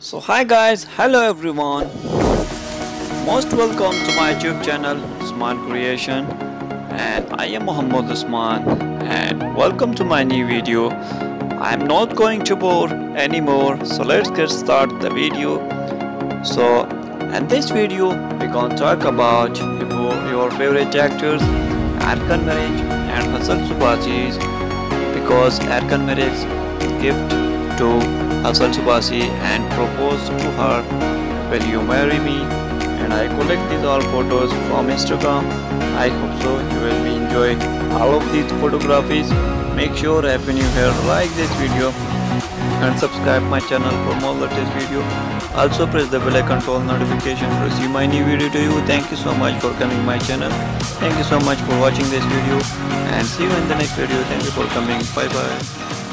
So hi guys, hello everyone. Most welcome to my YouTube channel Usman Creation and I am Muhammad Usman and welcome to my new video. I am not going to bore anymore so let's get start the video. So in this video we gonna talk about your favorite actors Erkan Meric and Hazal Subasi's because Erkan Meric's gift to Hazal Subasi and proposed to her, Will you marry me? And I collect these all photos from Instagram. I hope so you will be enjoy all of these photographies. Make sure if you here like this video and subscribe my channel for more latest video. Also press the bell icon for notification to receive my new video to you. Thank you so much for coming my channel. Thank you so much for watching this video and see you in the next video. Thank you for coming. Bye bye.